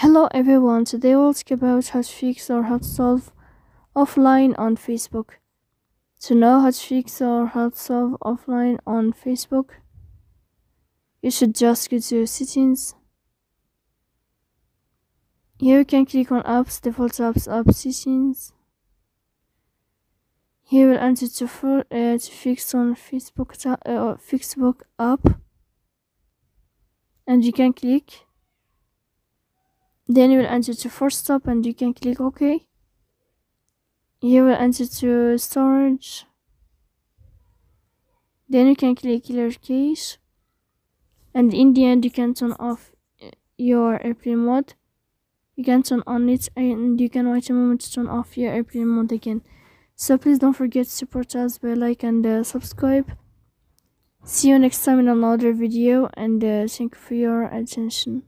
Hello everyone, today we'll talk about how to fix or how to solve offline on Facebook. To know how to fix or how to solve offline on Facebook, you should just go to settings. Here you can click on apps, default apps, app settings. Here we'll enter to, uh, to fix on Facebook, uh, Facebook app and you can click then you will enter to force stop and you can click ok. You will enter to storage. Then you can click clear cache and in the end you can turn off your airplane mode. You can turn on it and you can wait a moment to turn off your airplane mode again. So please don't forget to support us by like and uh, subscribe. See you next time in another video and uh, thank you for your attention